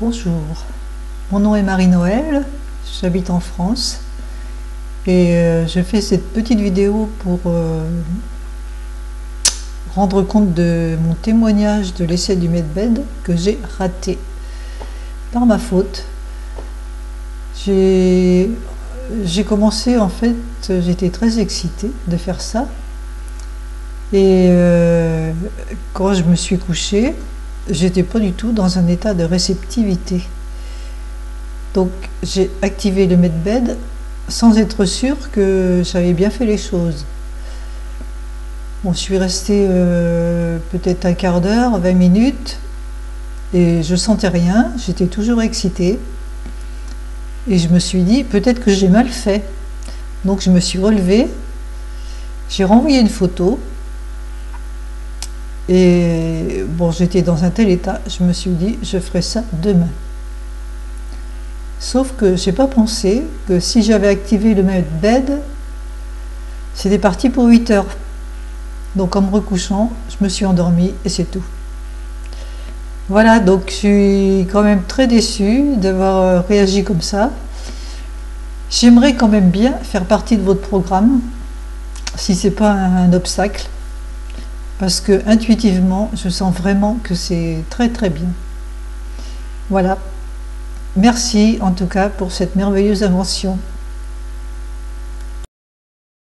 Bonjour, mon nom est Marie-Noël, j'habite en France et euh, je fais cette petite vidéo pour euh, rendre compte de mon témoignage de l'essai du Medbed que j'ai raté par ma faute. J'ai commencé en fait, j'étais très excitée de faire ça et euh, quand je me suis couchée, j'étais pas du tout dans un état de réceptivité. Donc j'ai activé le medbed sans être sûr que j'avais bien fait les choses. Bon, je suis restée euh, peut-être un quart d'heure, 20 minutes, et je sentais rien, j'étais toujours excitée. Et je me suis dit, peut-être que j'ai mal fait. Donc je me suis relevée, j'ai renvoyé une photo, et bon, j'étais dans un tel état, je me suis dit, je ferai ça demain. Sauf que j'ai pas pensé que si j'avais activé le mode bed, c'était parti pour 8 heures. Donc en me recouchant, je me suis endormie et c'est tout. Voilà, donc je suis quand même très déçue d'avoir euh, réagi comme ça. J'aimerais quand même bien faire partie de votre programme, si c'est pas un obstacle parce que intuitivement, je sens vraiment que c'est très très bien. Voilà. Merci en tout cas pour cette merveilleuse invention.